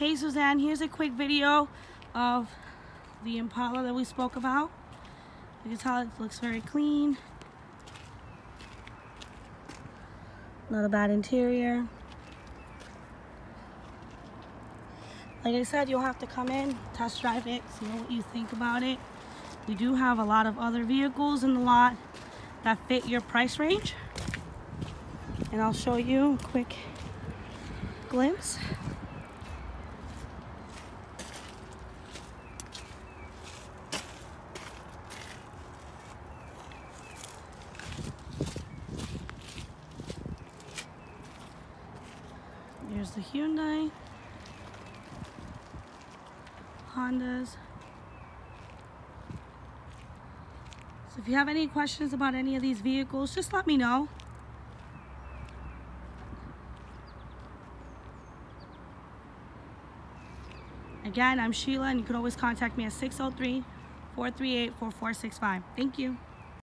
Hey Susan, here's a quick video of the Impala that we spoke about. You can tell it looks very clean. Not a bad interior. Like I said, you'll have to come in, test drive it, see what you think about it. We do have a lot of other vehicles in the lot that fit your price range. And I'll show you a quick glimpse. Here's the Hyundai, Hondas. So if you have any questions about any of these vehicles, just let me know. Again, I'm Sheila and you can always contact me at 603 438 4465. Thank you.